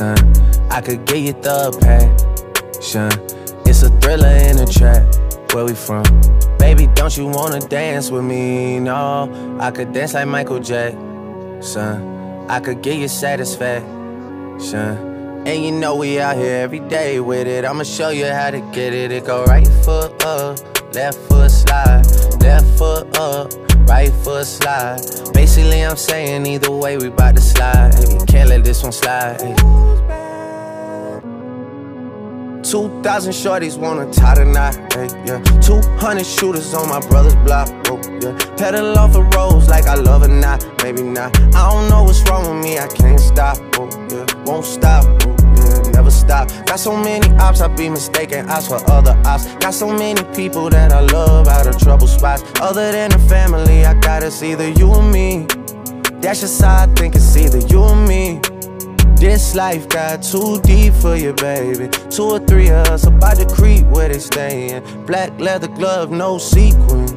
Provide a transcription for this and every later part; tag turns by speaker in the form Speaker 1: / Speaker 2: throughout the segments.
Speaker 1: I could get you the passion. It's a thriller in a trap. Where we from? Baby, don't you wanna dance with me? No, I could dance like Michael Jackson. I could get you satisfaction. And you know we out here every day with it. I'ma show you how to get it. It go right foot up, left foot slide, left foot up, right foot slide. Basically, I'm saying either way, we bout to slide. Can't let this one slide. 2,000 shorties wanna tie the hey, yeah. 200 shooters on my brother's block, oh, yeah. Pedal off the roads like I love it not, maybe not. I don't know what's wrong with me, I can't stop, oh, yeah. Won't stop, stop. Got so many ops, I be mistaken ops for other ops. Got so many people that I love out of trouble spots. Other than the family, I got it's either you or me. That's just how I think it's either you or me. This life got too deep for you, baby. Two or three of us about to creep where they stayin'. Black leather glove, no sequins.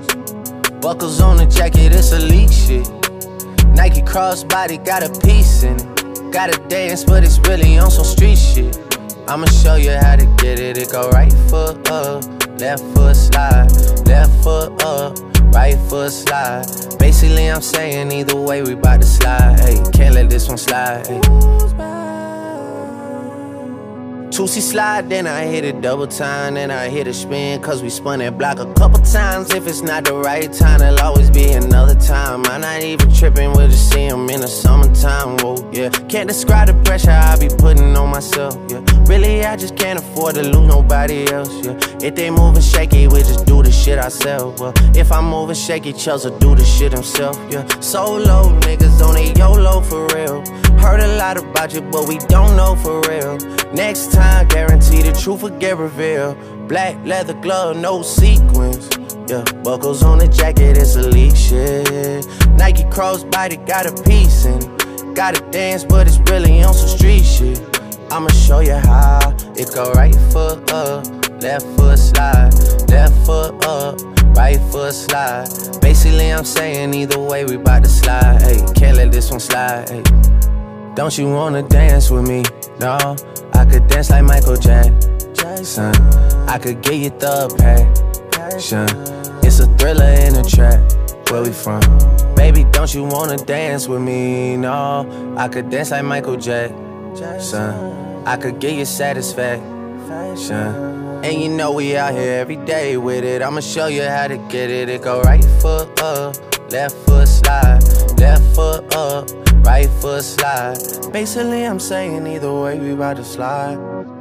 Speaker 1: Buckles on the jacket, it's elite shit. Nike crossbody got a piece in it. Gotta dance, but it's really on some street shit. I'ma show you how to get it. It go right foot up, left foot slide, left foot up, right foot slide. Basically, I'm saying either way, we bout to slide. Hey, can't let this one slide. Hey. Toosie slide, then I hit it double time, then I hit a spin, cause we spun that block a couple times. If it's not the right time, it'll always be another time. I'm not even tripping, we'll just see him in whoa, yeah. Can't describe the pressure I be putting on myself, yeah. Really, I just can't afford to lose nobody else, yeah. If they moving shaky, we just do the shit ourselves, well. If I'm moving shaky, Chubbs'll do the shit himself, yeah. Solo niggas on a YOLO for real. Heard a lot about you, but we don't know for real. Next time, guarantee the truth will get revealed. Black leather glove, no sequins. Yeah, buckles on the jacket, it's elite shit. Nike crossbody got a piece in it. Gotta dance, but it's really on some street shit. I'ma show you how. It go right foot up, left foot slide, left foot up, right foot slide. Basically, I'm saying either way, we bout to slide. Hey, can't let this one slide. Don't you wanna dance with me? No. I could dance like Michael Jackson. I could get you the passion. It's a thriller in a trap. Where we from? Baby, don't you wanna dance with me? No, I could dance like Michael Jackson. I could get you satisfaction. And you know we out here every day with it. I'ma show you how to get it. It go right foot up, left foot slide, left foot up right foot slide. Basically, I'm saying either way, we about to slide.